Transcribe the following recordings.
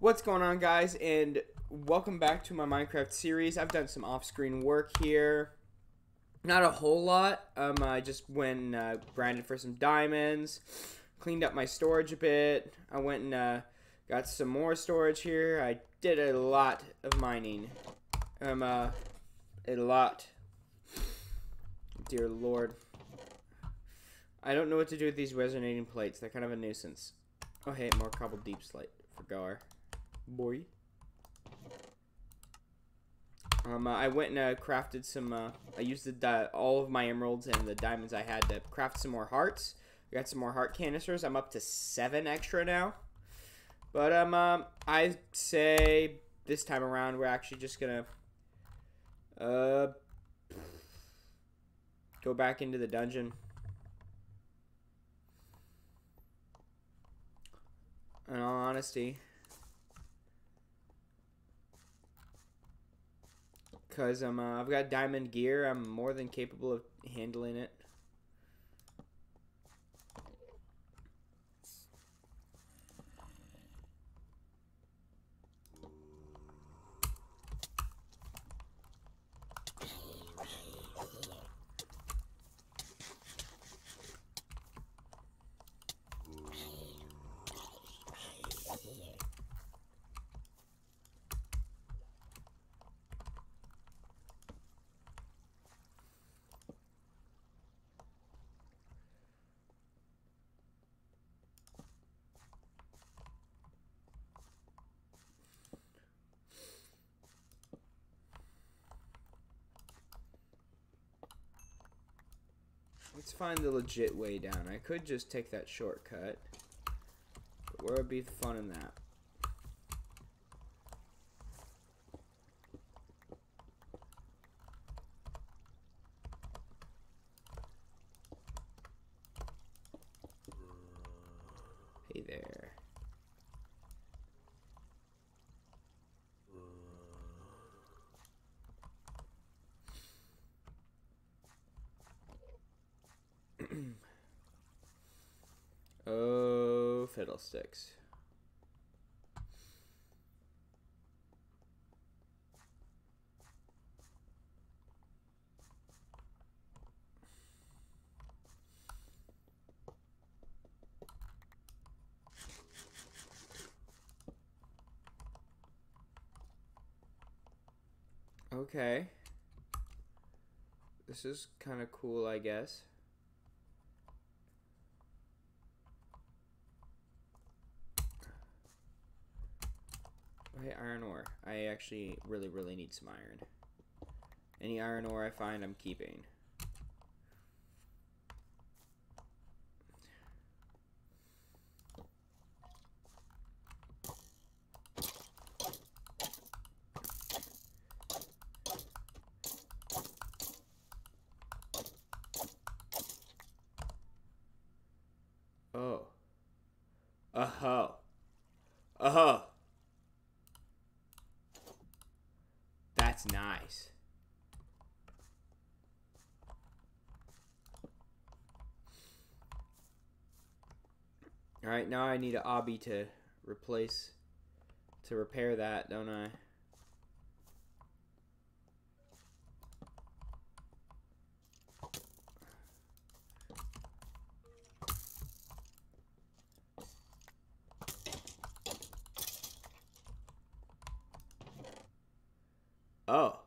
What's going on guys and welcome back to my Minecraft series. I've done some off-screen work here. Not a whole lot. Um, I just went uh, grinded for some diamonds, cleaned up my storage a bit. I went and uh, got some more storage here. I did a lot of mining. Um, uh, a lot. Dear Lord. I don't know what to do with these resonating plates. They're kind of a nuisance. Oh hey, more cobble deep slate for Gar boy. Um, uh, I went and uh, crafted some. Uh, I used the all of my emeralds and the diamonds I had to craft some more hearts. I got some more heart canisters. I'm up to seven extra now. But um, um I say this time around we're actually just gonna uh go back into the dungeon. In all honesty. Because I'm uh, I've got diamond gear. I'm more than capable of handling it. Let's find the legit way down. I could just take that shortcut. But where would be the fun in that? Hey there. oh, fiddlesticks. Okay. This is kind of cool, I guess. Okay, iron ore. I actually really, really need some iron. Any iron ore I find, I'm keeping. Oh. Uh-huh. Uh-huh. That's nice. Alright, now I need an obby to replace, to repair that, don't I? Oh.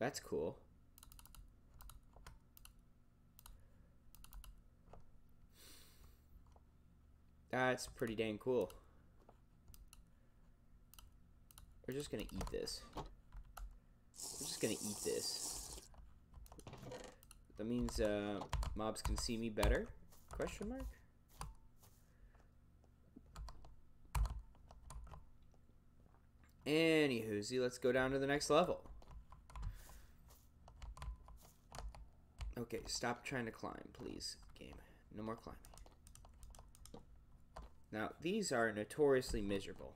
That's cool. That's pretty dang cool. We're just gonna eat this. We're just gonna eat this. That means uh, mobs can see me better? Question mark? Anywhoozy, let's go down to the next level. Okay, stop trying to climb, please, game. No more climbing. Now, these are notoriously miserable.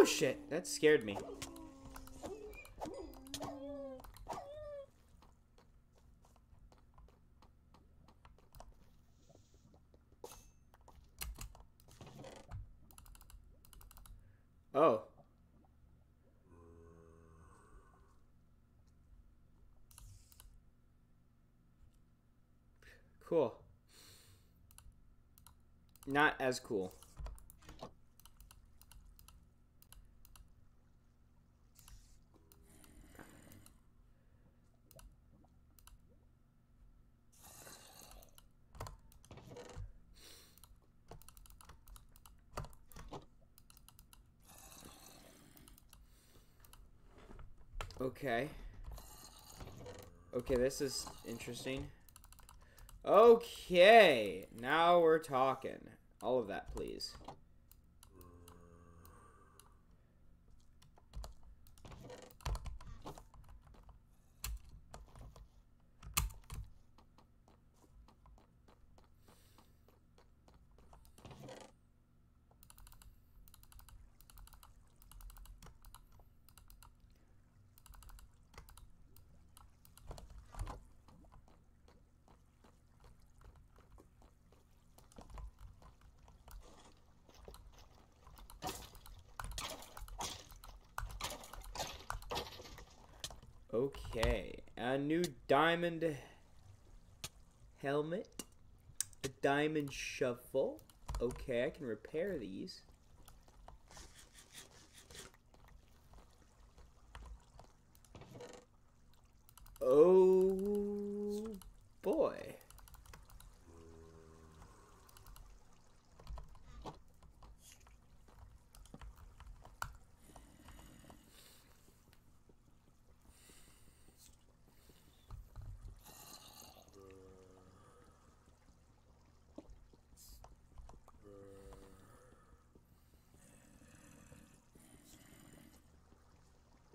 Oh shit, that scared me. Oh. Cool. Not as cool. Okay. Okay, this is interesting. Okay, now we're talking. All of that, please. Okay, a new diamond helmet, a diamond shovel. Okay, I can repair these. Oh boy.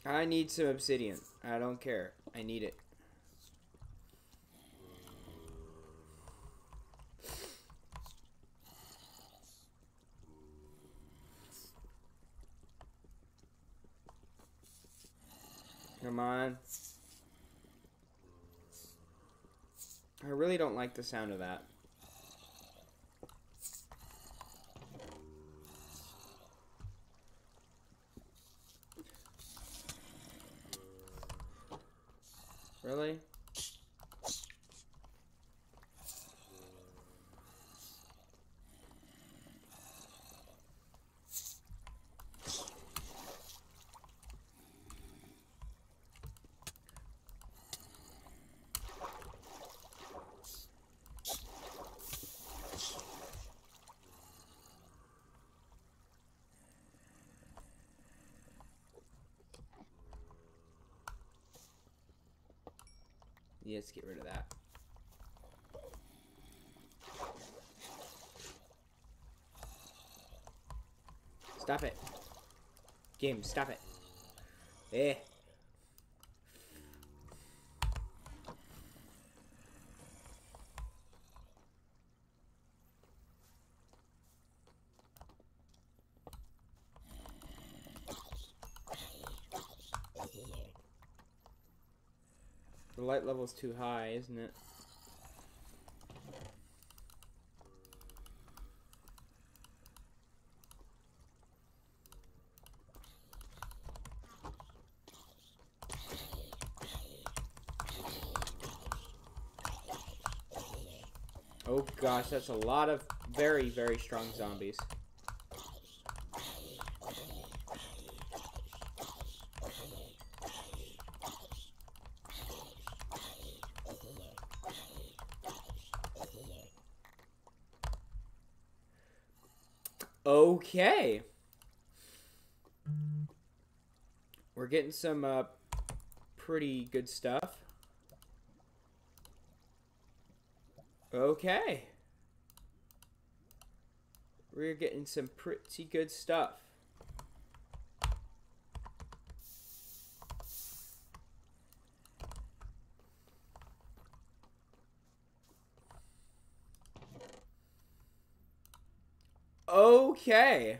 I need some obsidian. I don't care. I need it. Come on. I really don't like the sound of that. Really? Let's get rid of that. Stop it. Game, stop it. Eh. The light level's too high, isn't it? Oh gosh, that's a lot of very, very strong zombies. Okay. We're getting some uh, pretty good stuff. Okay. We're getting some pretty good stuff. Okay.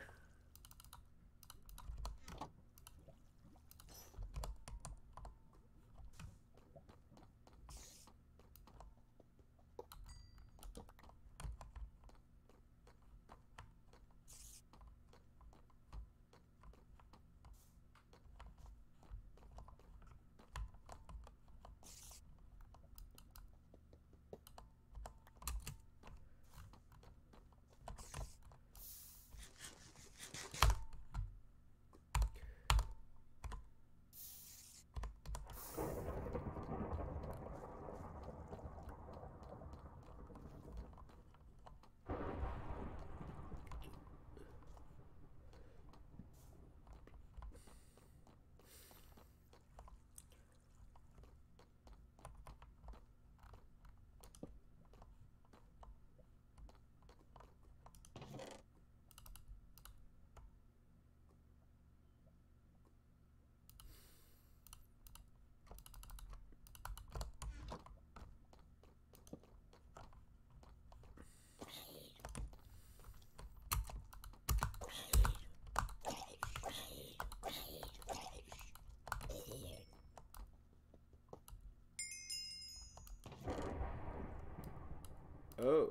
Oh.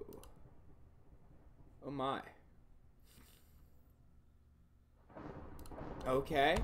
Okay.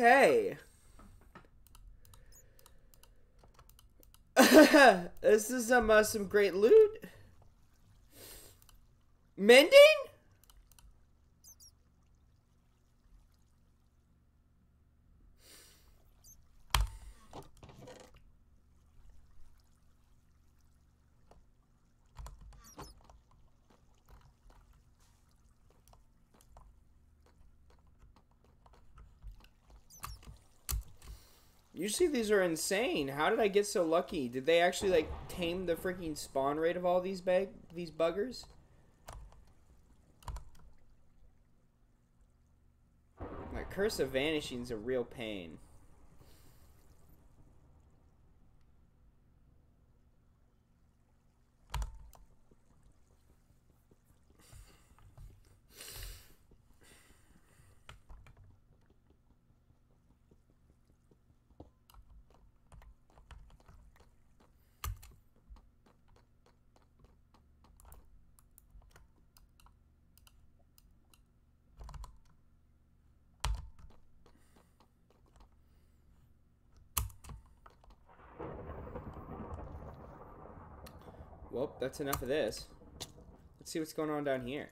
Okay. this is some uh, some great loot. Mending? Usually these are insane. How did I get so lucky? Did they actually like tame the freaking spawn rate of all these bag these buggers? My curse of vanishing is a real pain. Well, that's enough of this. Let's see what's going on down here.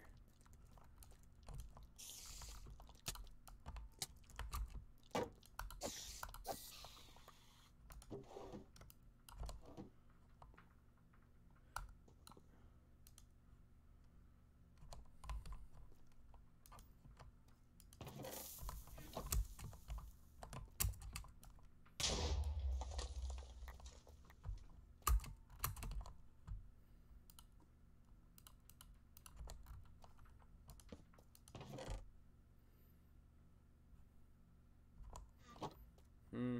Hmm.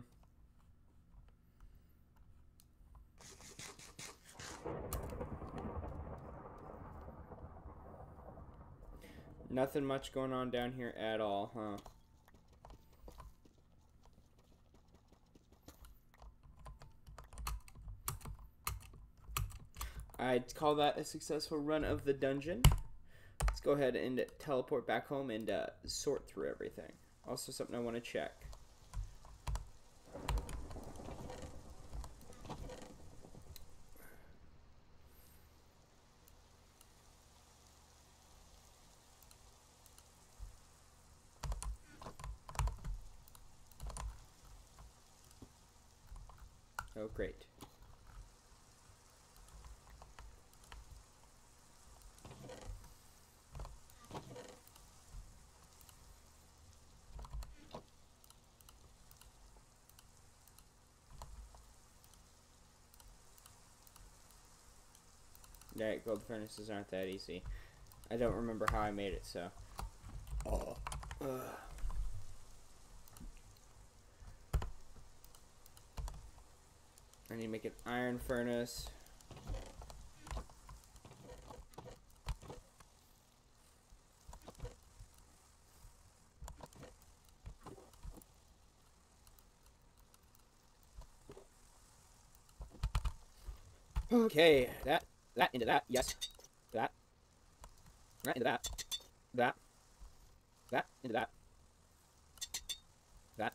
Nothing much going on down here at all, huh? I'd call that a successful run of the dungeon. Let's go ahead and teleport back home and uh, sort through everything. Also something I want to check. Oh, great. Yeah, gold furnaces aren't that easy. I don't remember how I made it, so. Oh. Need to make an iron furnace. Okay, that, that into that, yes. That. That into that. That. That into that. That.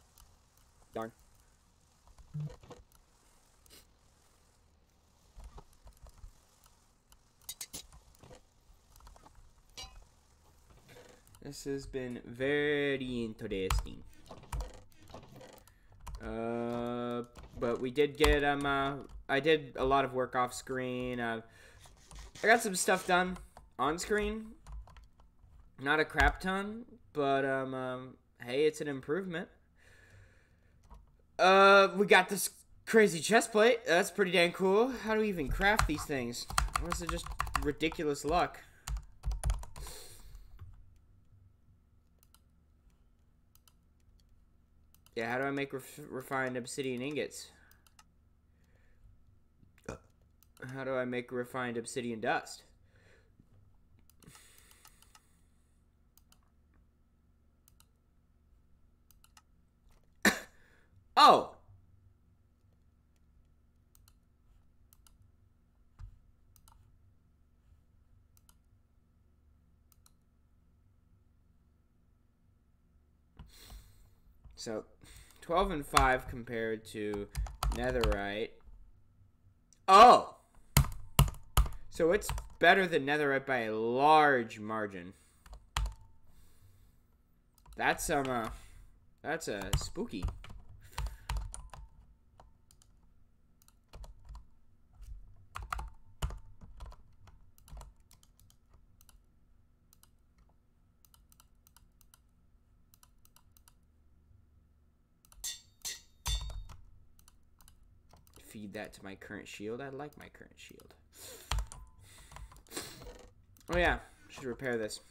Darn. This has been very interesting. Uh, but we did get um. Uh, I did a lot of work off screen. Uh, I got some stuff done on screen. Not a crap ton, but um, um hey, it's an improvement. Uh, we got this crazy chest plate. That's pretty dang cool. How do we even craft these things? Or is it just ridiculous luck? Yeah, how do I make ref refined obsidian ingots? Uh. How do I make refined obsidian dust? oh! So, 12 and 5 compared to netherite. Oh! So it's better than netherite by a large margin. That's um uh, that's a uh, spooky. Feed that to my current shield. I like my current shield. Oh yeah, should repair this.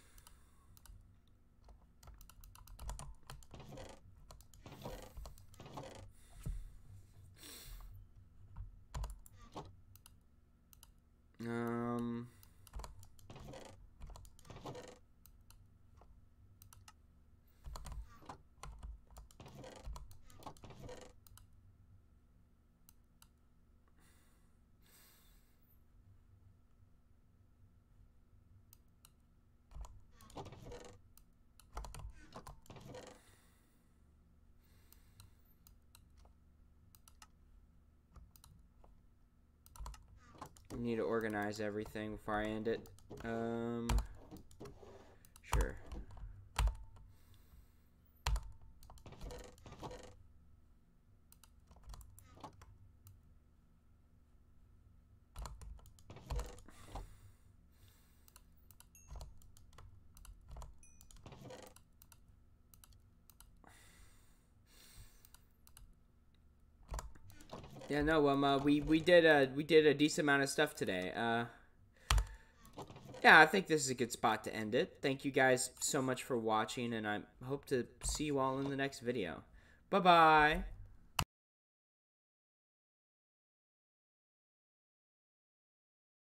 Um... need to organize everything before I end it. Um, Yeah, no, um, uh, we we did a we did a decent amount of stuff today. Uh, yeah, I think this is a good spot to end it. Thank you guys so much for watching, and I hope to see you all in the next video. Bye bye.